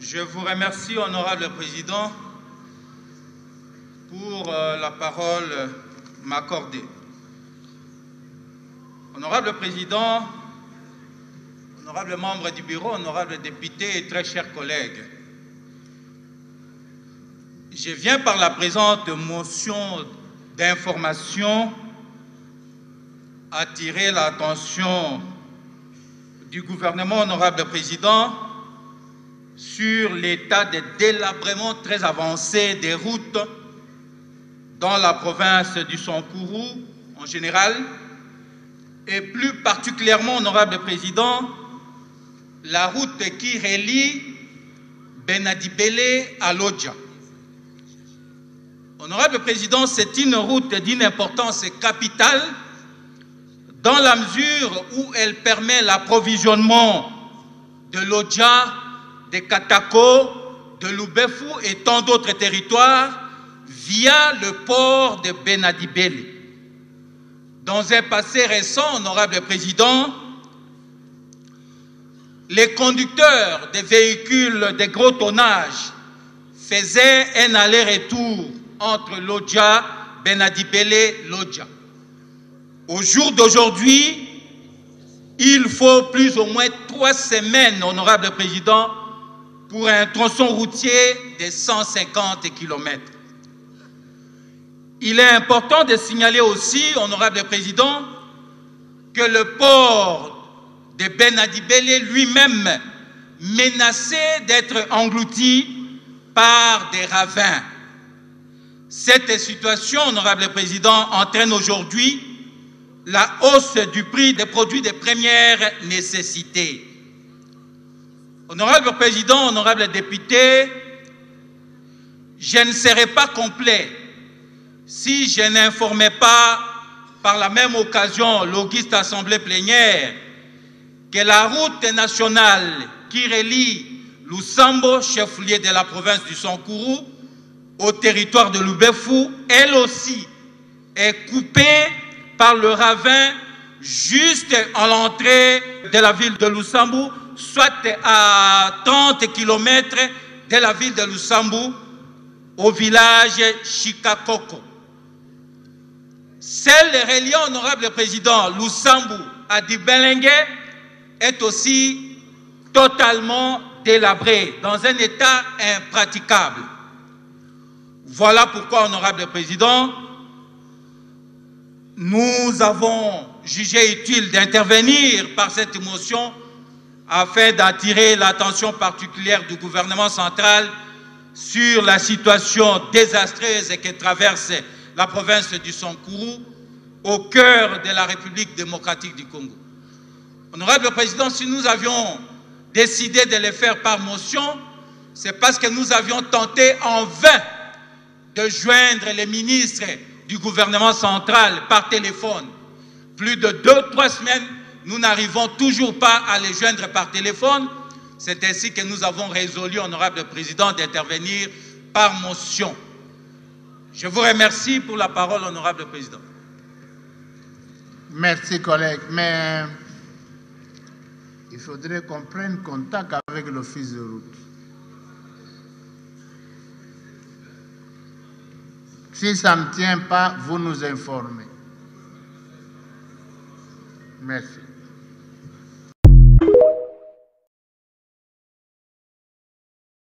Je vous remercie, honorable président, pour euh, la parole m'accordée. Honorable président, honorable membre du bureau, honorable député et très chers collègues, je viens par la présente motion d'information attirer l'attention du gouvernement, honorable président, sur l'état de délabrement très avancé des routes dans la province du Sankourou en général, et plus particulièrement, honorable président, la route qui relie Benadibele à Lodja. Honorable Président, c'est une route d'une importance capitale dans la mesure où elle permet l'approvisionnement de Lodja, de Katako, de Lubefu et tant d'autres territoires via le port de Benadibele. Dans un passé récent, honorable Président, les conducteurs des véhicules de gros tonnage faisaient un aller-retour entre Lodja, Benadibele, Lodja. Au jour d'aujourd'hui, il faut plus ou moins trois semaines, honorable président, pour un tronçon routier de 150 km. Il est important de signaler aussi, honorable président, que le port de Benadibele lui-même menacé d'être englouti par des ravins. Cette situation, honorable président, entraîne aujourd'hui la hausse du prix des produits de première nécessité. Honorable président, honorable député, je ne serais pas complet si je n'informais pas par la même occasion l'Auguste Assemblée plénière que la route nationale qui relie Lusambo, chef-lieu de la province du Sankourou, au territoire de Lubefu, elle aussi est coupée par le ravin juste à l'entrée de la ville de Lusambu, soit à 30 km de la ville de Lusambu, au village Chikakoko. Celle reliant, honorable président, Lusambu à Dibelengue est aussi totalement délabrée, dans un état impraticable. Voilà pourquoi, honorable président, nous avons jugé utile d'intervenir par cette motion afin d'attirer l'attention particulière du gouvernement central sur la situation désastreuse que traverse la province du Sankourou au cœur de la République démocratique du Congo. Honorable Président, si nous avions décidé de le faire par motion, c'est parce que nous avions tenté en vain de joindre les ministres du gouvernement central par téléphone. Plus de deux, trois semaines, nous n'arrivons toujours pas à les joindre par téléphone. C'est ainsi que nous avons résolu, honorable président, d'intervenir par motion. Je vous remercie pour la parole, honorable président. Merci, collègue. Mais il faudrait qu'on prenne contact avec l'office de route. Si ça ne tient pas, vous nous informez. mercy.